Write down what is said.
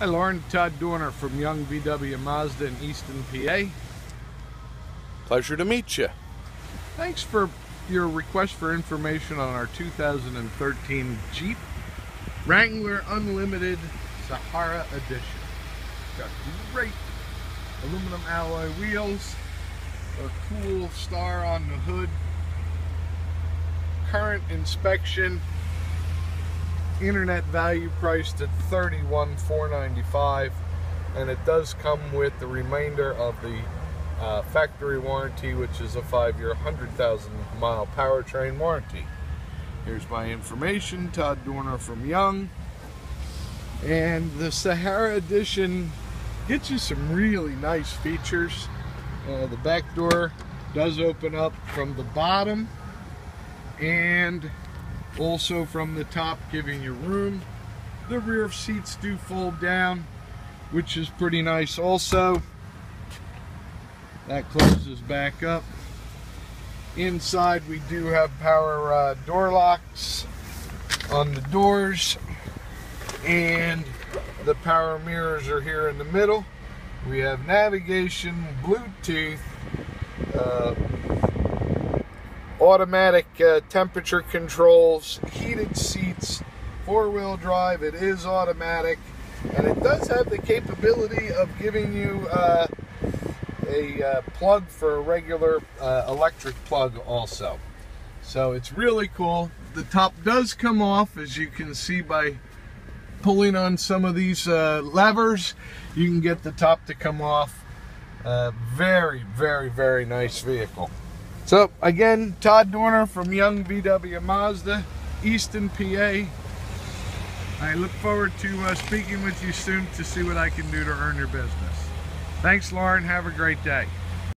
Hi Lauren, Todd Doerner from Young VW Mazda in Easton, PA. Pleasure to meet you. Thanks for your request for information on our 2013 Jeep Wrangler Unlimited Sahara Edition. Got great aluminum alloy wheels, a cool star on the hood, current inspection, internet value priced at 31495 and it does come with the remainder of the uh, factory warranty which is a five-year 100,000 mile powertrain warranty. Here's my information Todd Doerner from Young. And the Sahara edition gets you some really nice features. Uh, the back door does open up from the bottom and also from the top giving you room. The rear seats do fold down which is pretty nice also. That closes back up. Inside we do have power uh, door locks on the doors. And the power mirrors are here in the middle. We have navigation bluetooth uh, automatic uh, temperature controls, heated seats, four-wheel drive. It is automatic, and it does have the capability of giving you uh, a uh, plug for a regular uh, electric plug also. So it's really cool. The top does come off, as you can see by pulling on some of these uh, levers. You can get the top to come off. Uh, very, very, very nice vehicle. So again, Todd Doerner from Young VW Mazda, Easton, PA. I look forward to uh, speaking with you soon to see what I can do to earn your business. Thanks, Lauren. Have a great day.